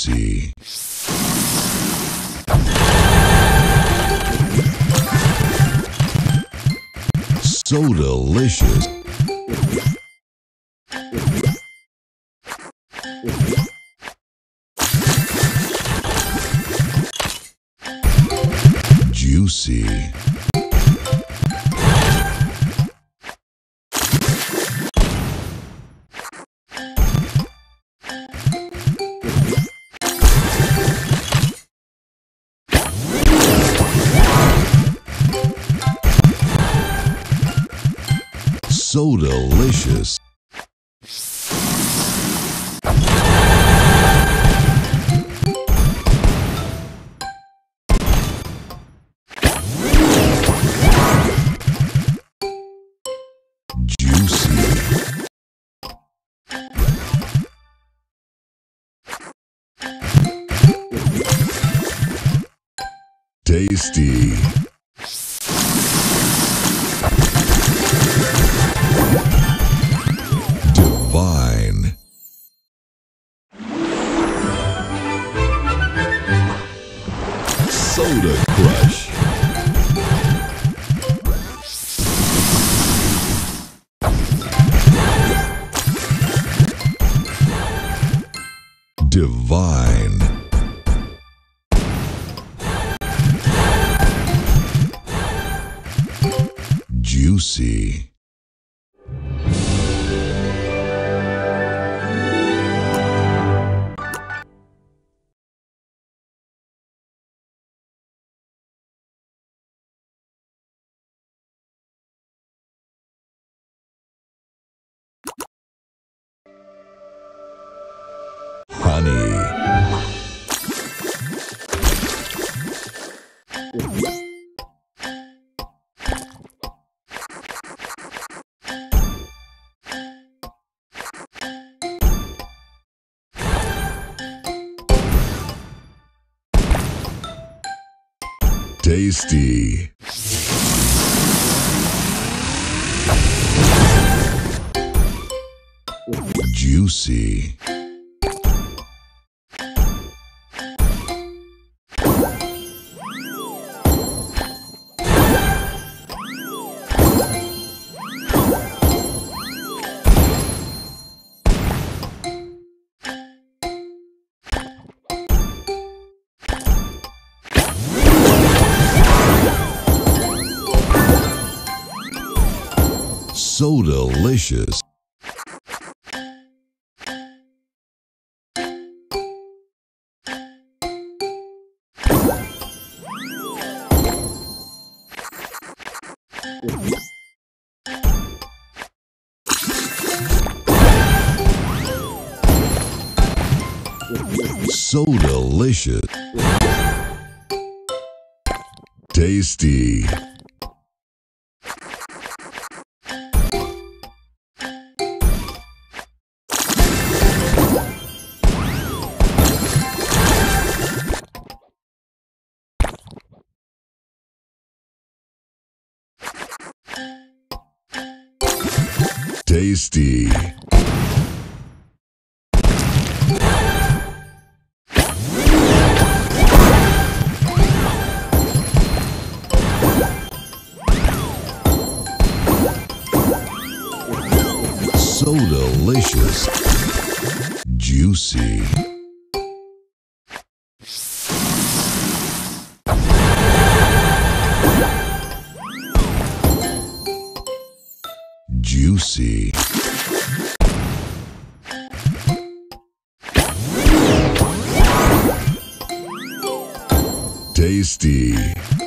Juicy. So delicious. Juicy. So delicious. Juicy. Tasty. Divine. Juicy. Tasty. Juicy. So delicious. So delicious. Tasty. Tasty. So delicious. Juicy. Juicy. Tasty.